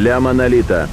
Для монолита.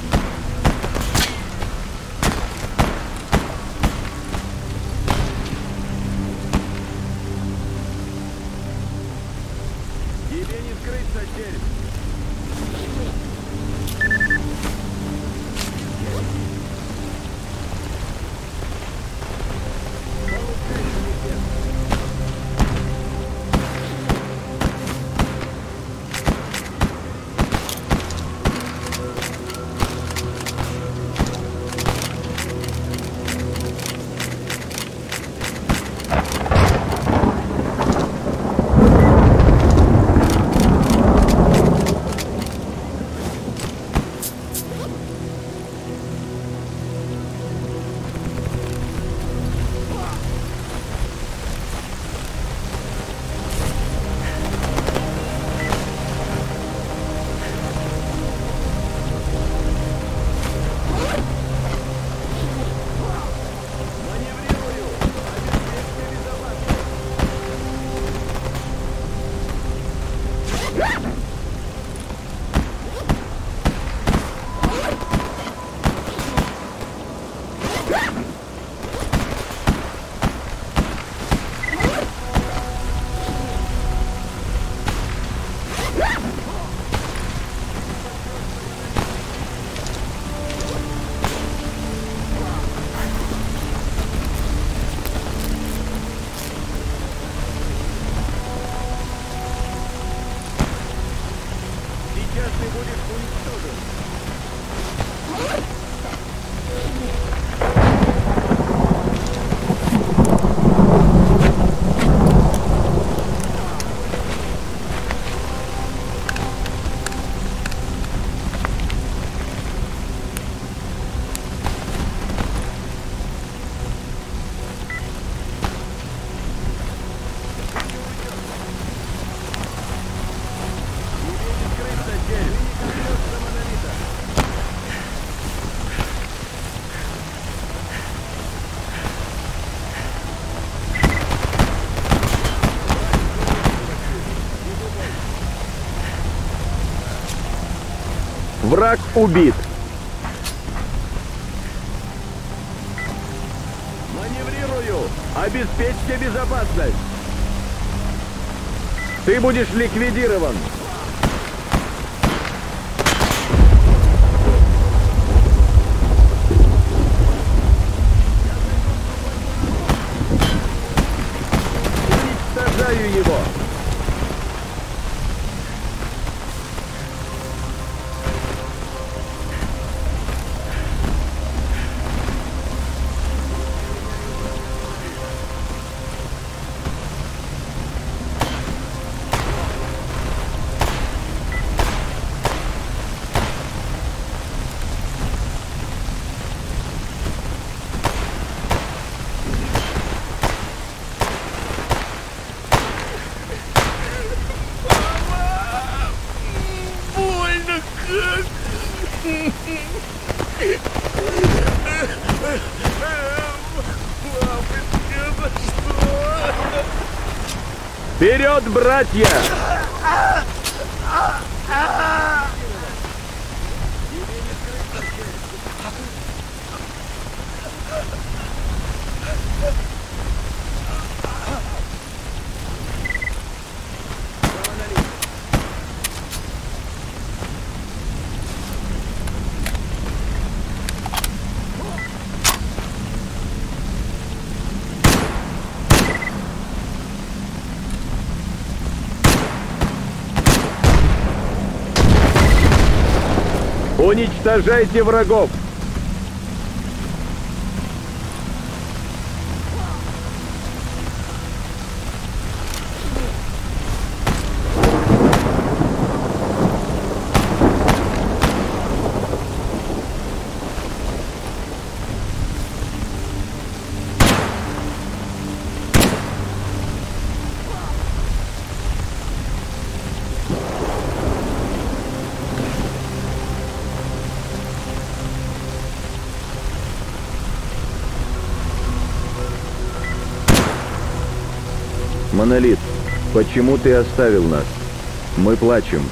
Враг убит. Маневрирую! Обеспечьте безопасность! Ты будешь ликвидирован! Вперед, братья! Уничтожайте врагов! Монолит, почему ты оставил нас? Мы плачем.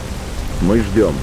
Мы ждем.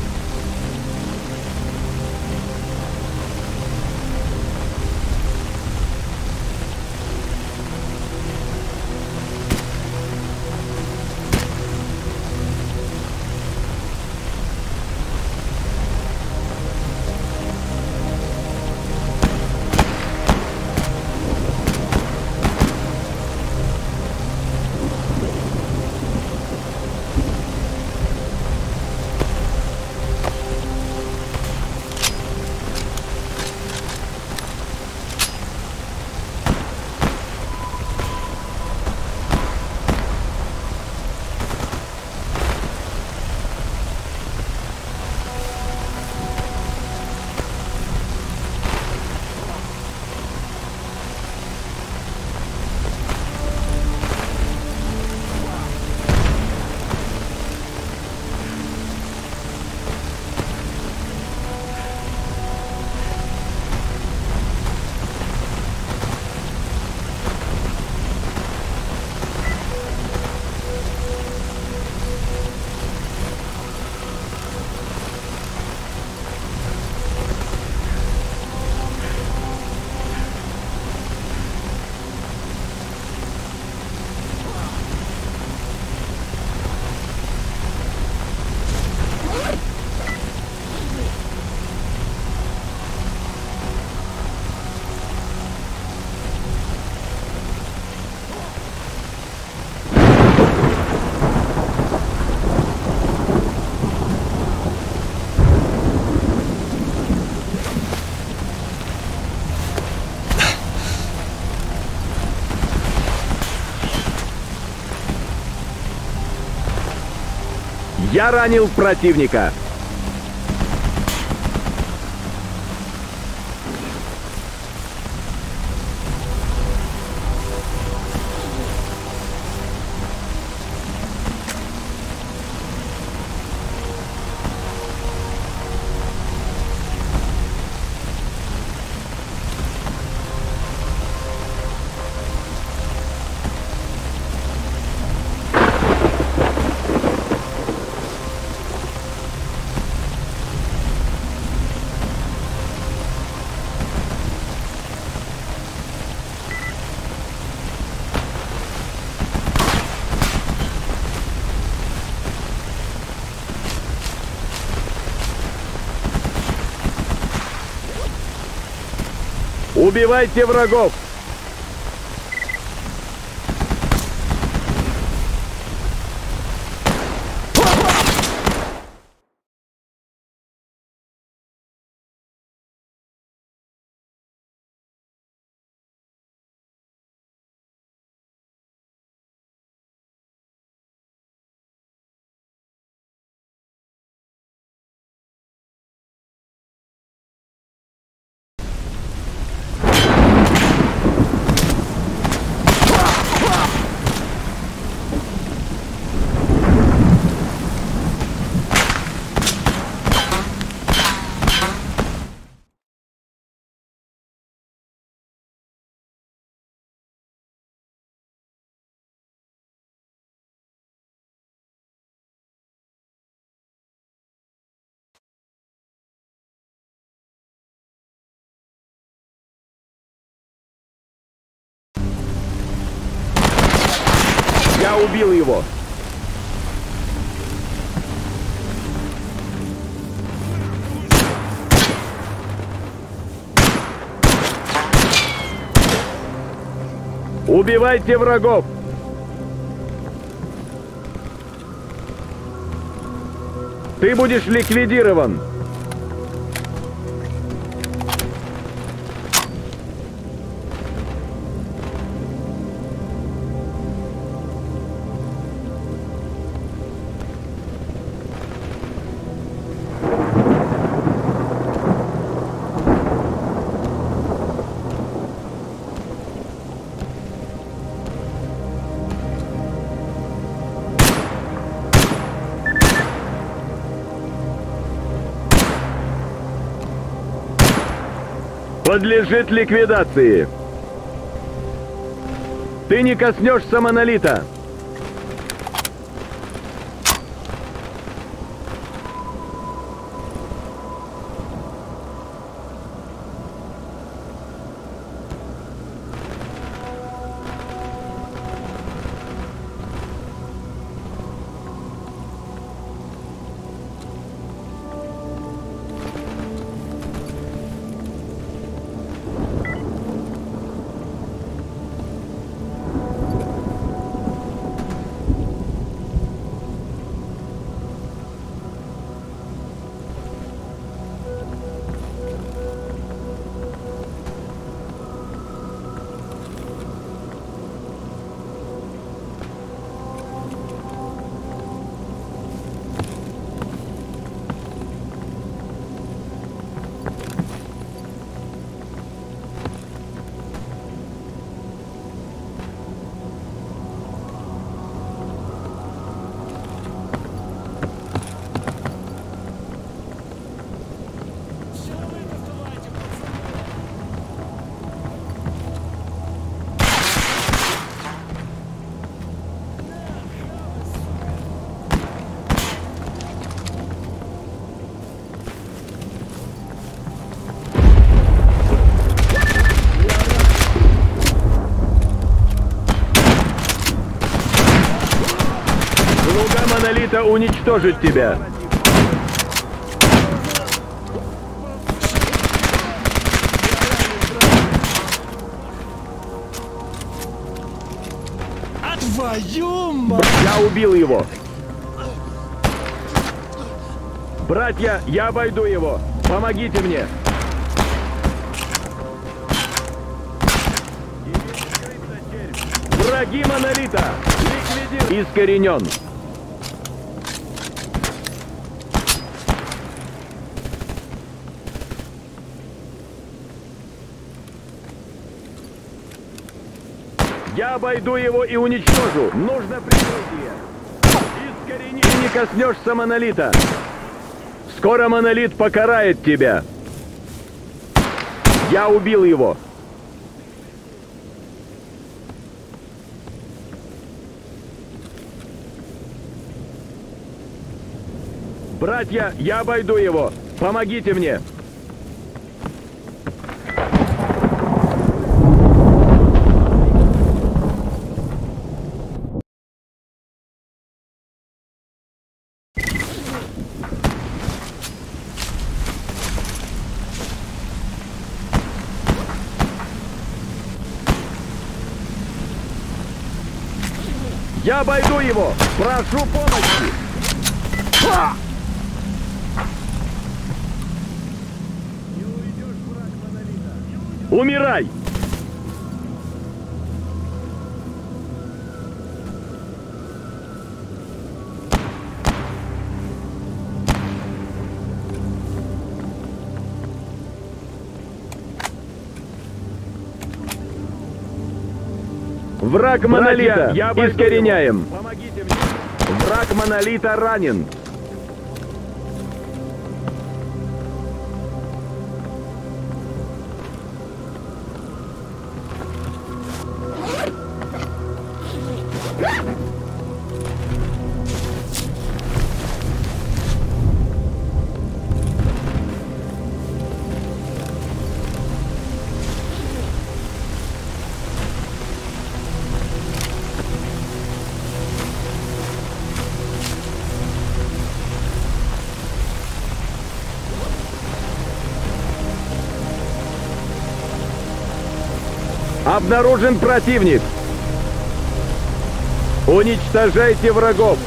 Я ранил противника. Убивайте врагов! Я убил его! Убивайте врагов! Ты будешь ликвидирован! Подлежит ликвидации. Ты не коснешься монолита. Надо уничтожить тебя. Твою мать! Я убил его. Братья, я обойду его. Помогите мне. Враги Монолита! Ликвидир... Искоренен. Я обойду его и уничтожу. Нужно прикрытие. Искорени. Не коснешься Монолита. Скоро Монолит покарает тебя. Я убил его. Братья, я обойду его. Помогите мне. Я обойду его! Прошу помощи! Ха! Умирай! Враг монолита! Я Искореняем! Монолита ранен! Обнаружен противник! Уничтожайте врагов!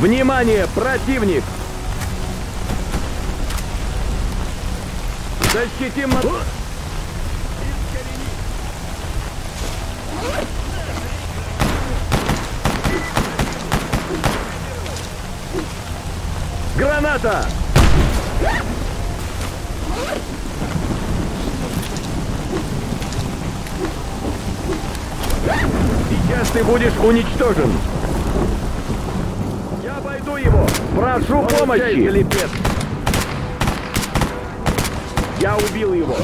Внимание, противник! Защитим... Граната! Сейчас ты будешь уничтожен. Я обойду его. Прошу помощи. Я убил его.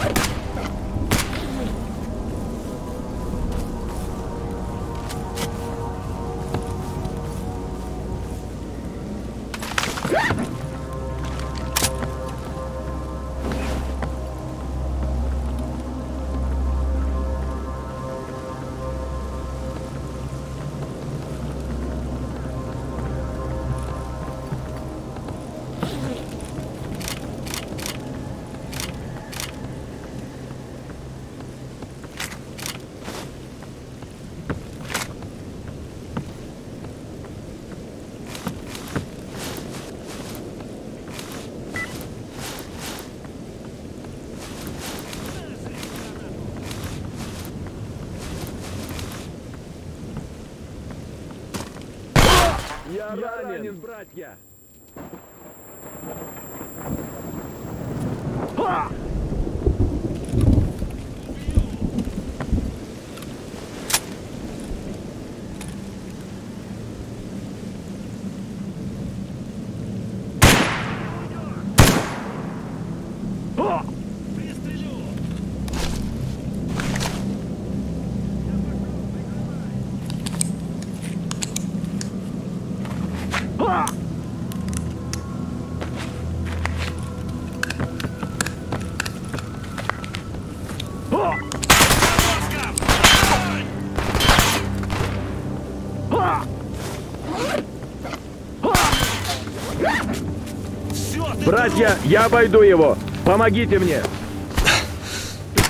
Братья, я обойду его! Помогите мне!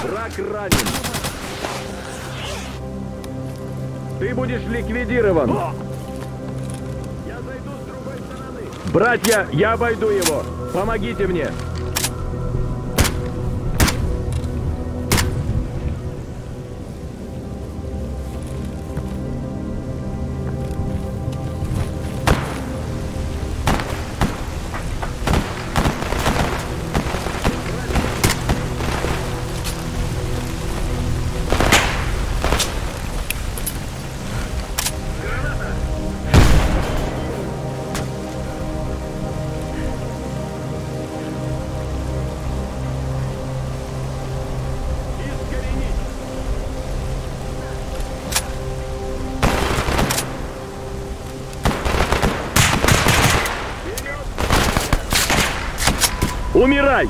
Враг ранен! Ты будешь ликвидирован! Я зайду с другой стороны! Братья, я обойду его! Помогите мне! Умирай!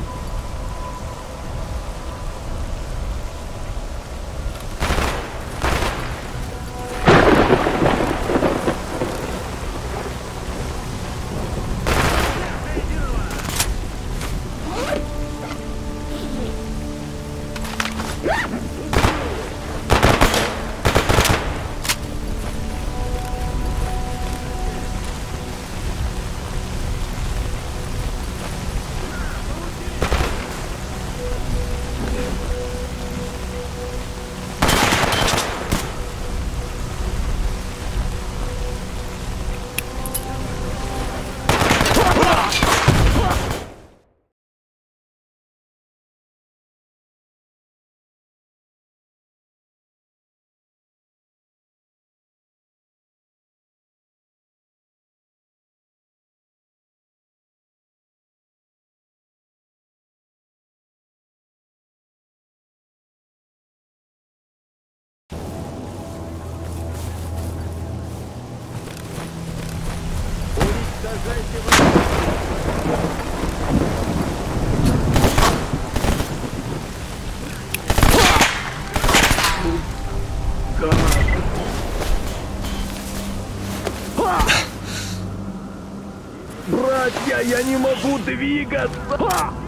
Братья, я не могу двигаться!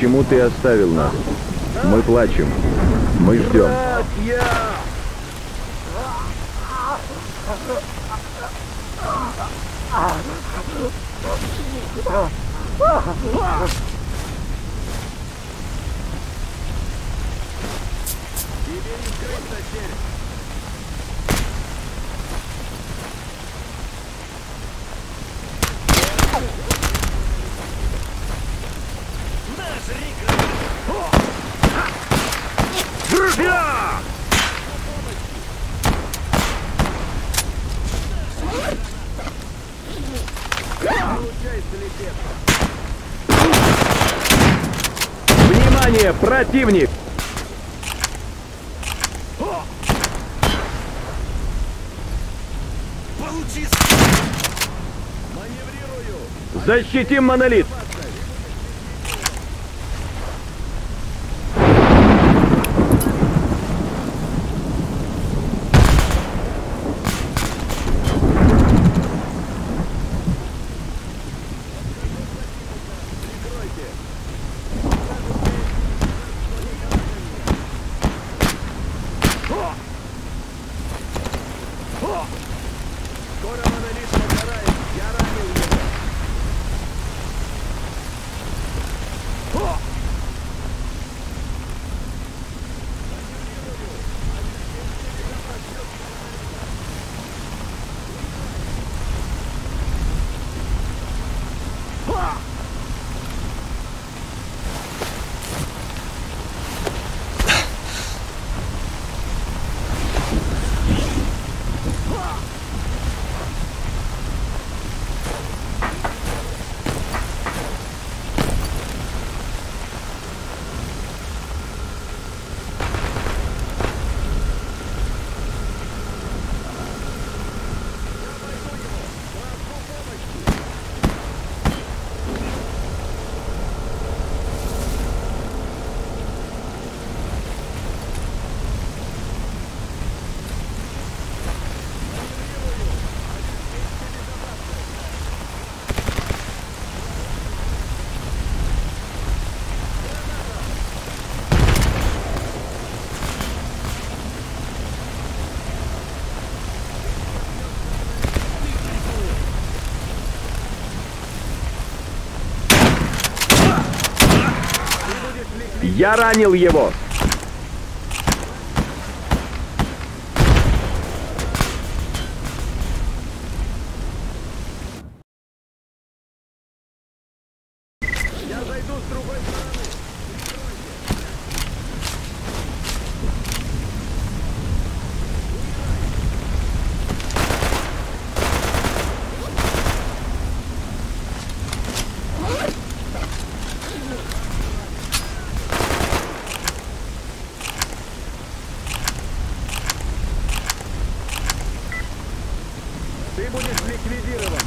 Почему ты оставил нас? Мы плачем. Мы ждем. Внимание, противник! Получи! Защитим монолит! Я ранил его. Ты будешь ликвидирован.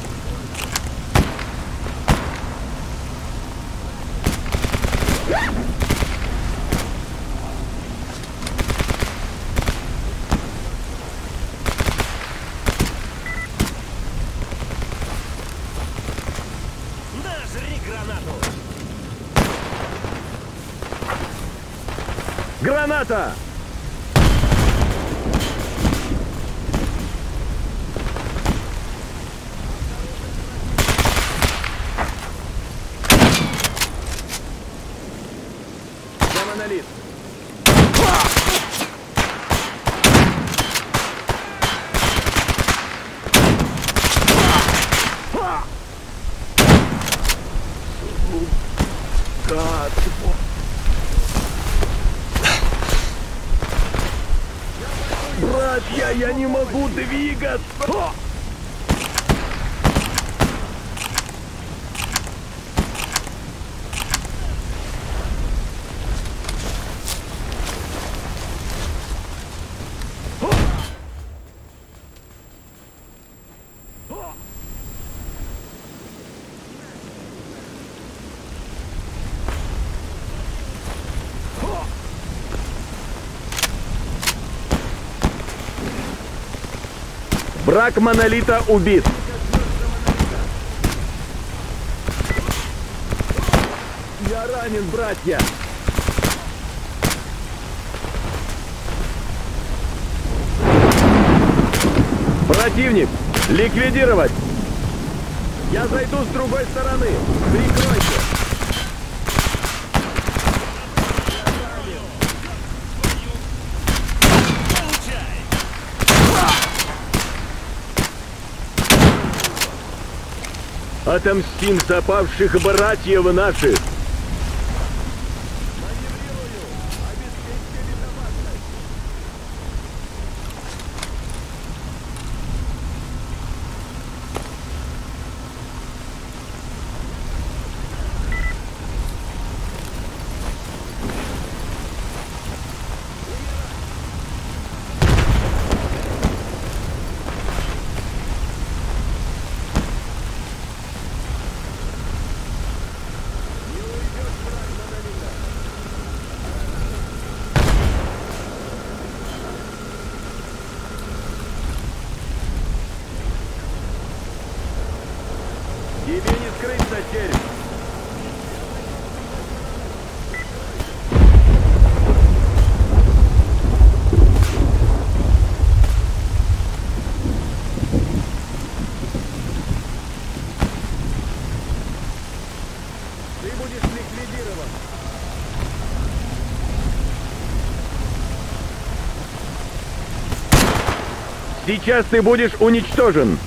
Нажри гранату! Граната! Я монолит. Братья, я не могу двигаться! Брак монолита убит. Я ранен, братья. Противник, ликвидировать. Я зайду с другой стороны. Прикройте. Получай! Отомстим за павших братьев наших. Тебе не будешь ликвидирован. Сейчас ты будешь уничтожен.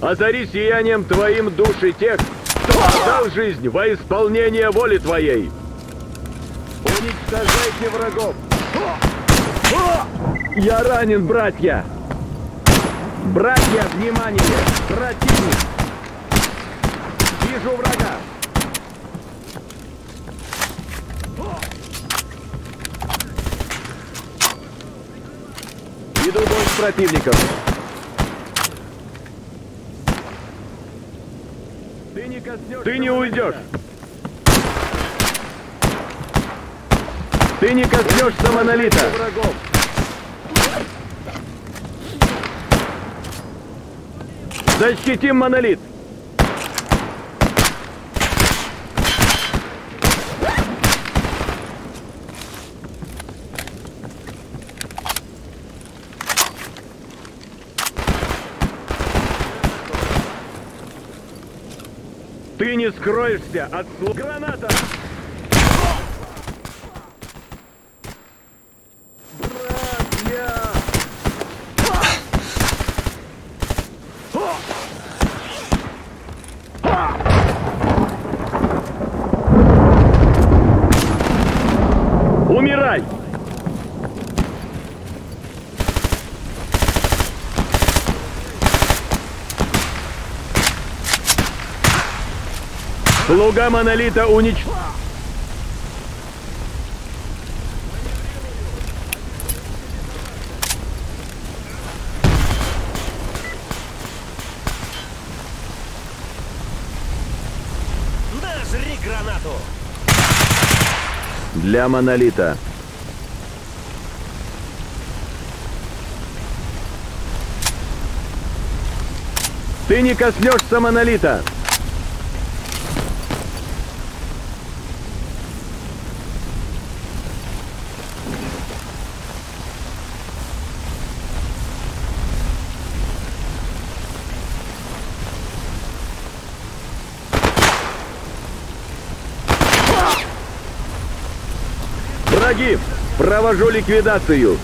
Озари сиянием твоим души тех, кто отдал жизнь во исполнение воли твоей. Уничтожайте врагов. Я ранен, братья. Братья, внимание! Противник! Вижу врага! Иду бой с противником. Ты не уйдешь. Ты не коснешься монолита. Защитим монолит. Ты не скроешься от слуг... Граната! Братья! Умирай! Слуга Монолита уничтожен. Нажри гранату! Для Монолита. Ты не коснешься Монолита. Враги! Провожу ликвидацию!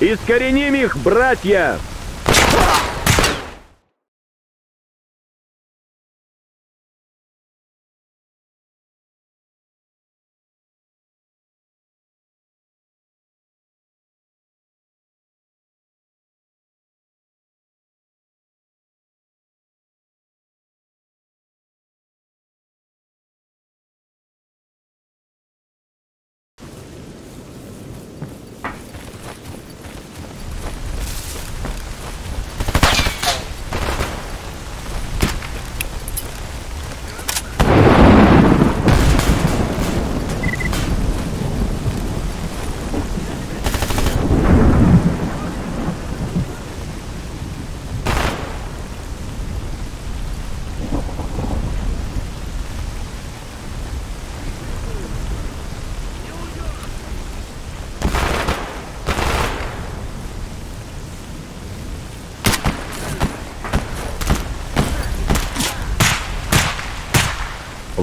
Искореним их, братья!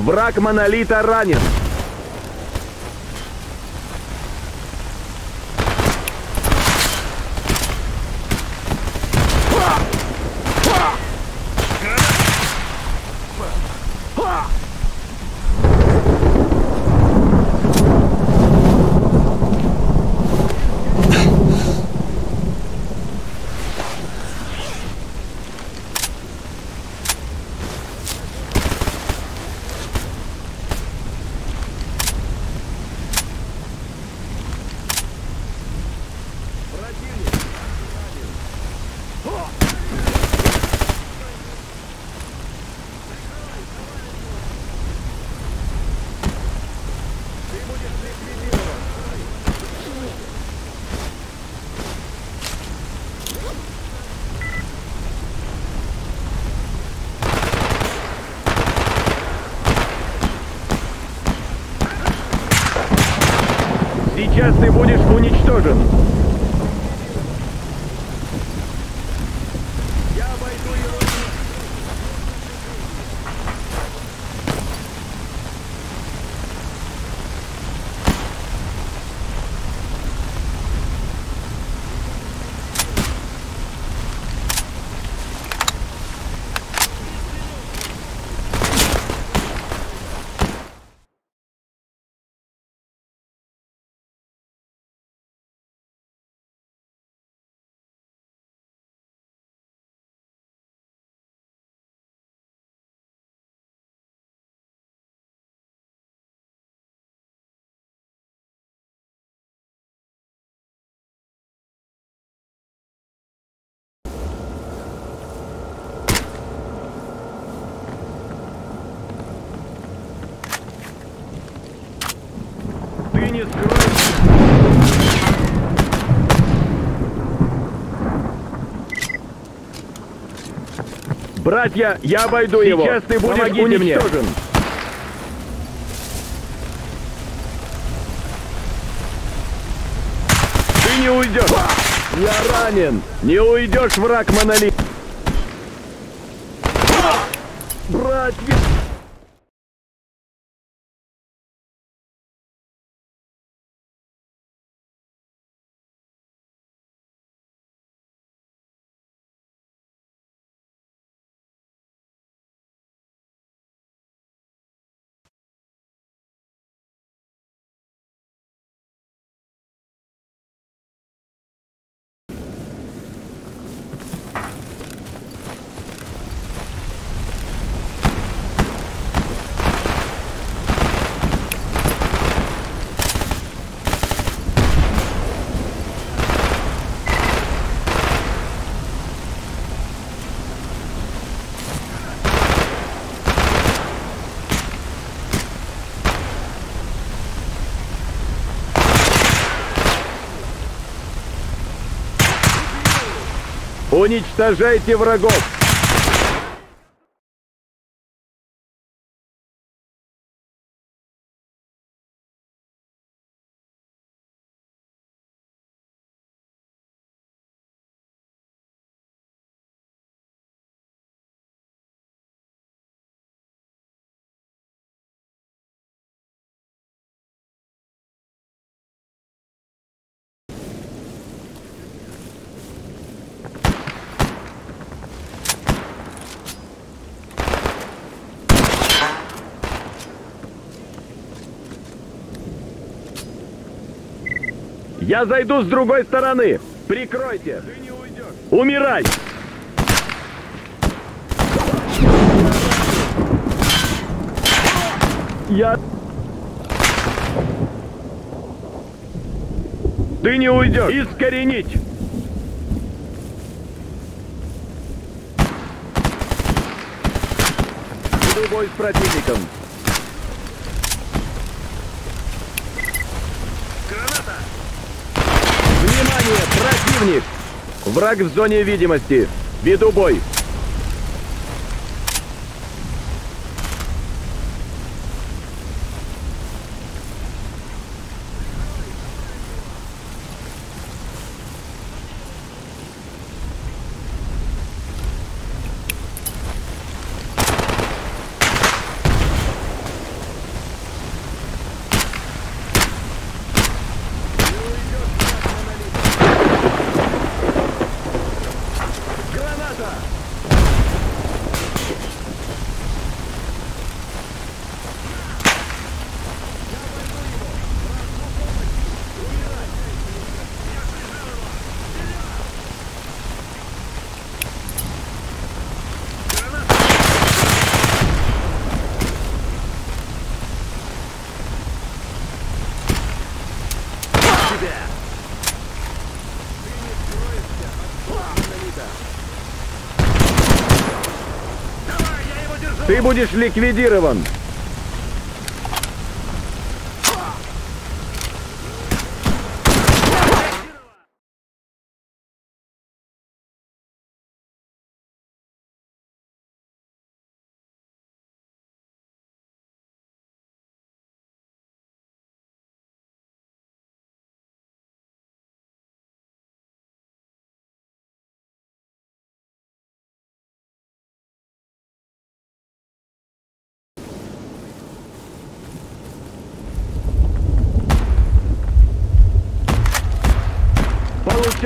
Враг монолита ранен. Уничтожен. Ты не скроешься. Братья, я обойду его. Сейчас ты будешь Помогите уничтожен. Ты не уйдешь. Я ранен. Не уйдешь, враг монолит. Братья. Уничтожайте врагов. Я зайду с другой стороны. Прикройте. Умирай. Я... Ты не уйдешь. Искоренить. Бой с противником. Внимание, противник! Враг в зоне видимости. Веду бой. Граната! Тебя! Ты будешь ликвидирован.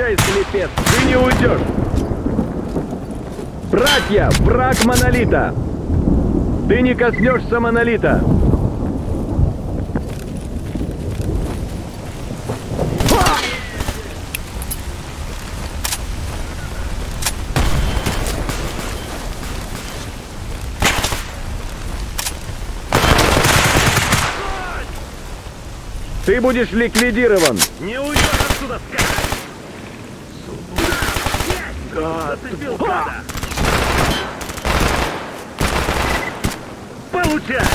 Получай, слепец, ты не уйдешь! Братья, враг монолита! Ты не коснешься монолита! Ты будешь ликвидирован! Не уйдешь отсюда, скотина! Зацепил гада! Получай!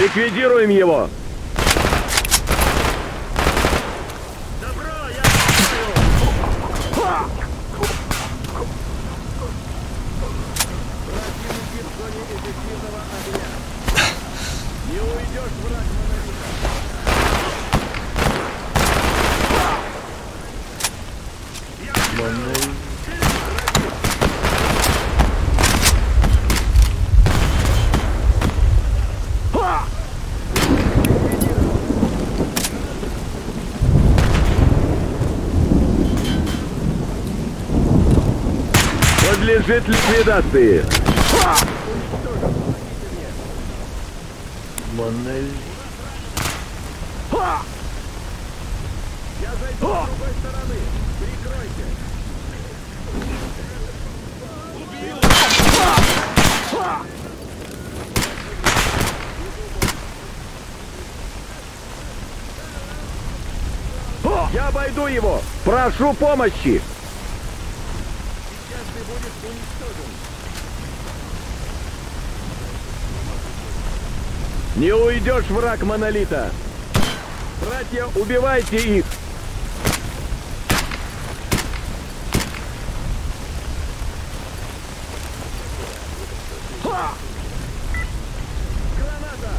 Ликвидируем его! Подлежит ликвидации. Я зайду с другой стороны. Прикройте. Я обойду его! Прошу помощи! Не уйдешь, враг монолита! Братья, убивайте их! Ха! Граната!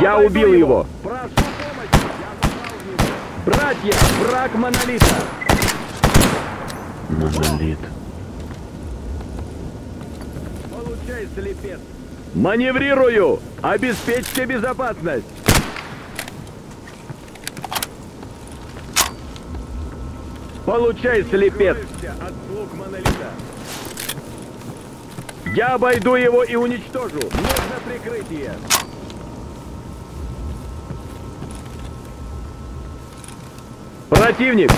Я убил его! Братья, враг монолита! Монолит. Получай, слепец! Маневрирую! Обеспечьте безопасность! Получай, слепец! от слуг монолита! Я обойду его и уничтожу! Нужно прикрытие! Противник!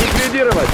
Ликвидировать!